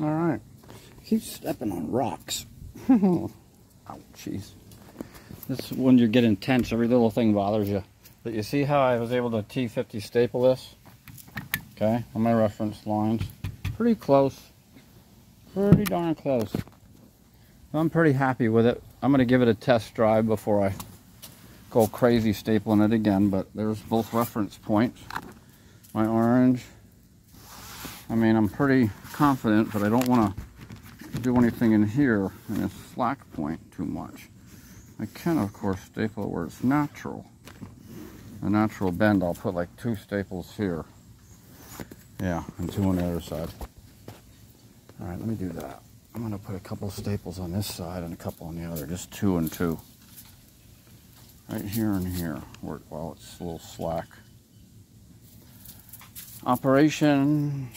All right. Keep stepping on rocks. oh, jeez. This when you get intense, every little thing bothers you. But you see how I was able to T50 staple this? Okay, on my reference lines. Pretty close. Pretty darn close. I'm pretty happy with it. I'm going to give it a test drive before I go crazy stapling it again, but there's both reference points. My orange. I mean, I'm pretty confident, but I don't want to do anything in here in a slack point too much. I can, of course, staple where it's natural. A natural bend, I'll put like two staples here. Yeah, and two on the other side. All right, let me do that. I'm gonna put a couple staples on this side and a couple on the other, just two and two. Right here and here, work while it's a little slack. Operation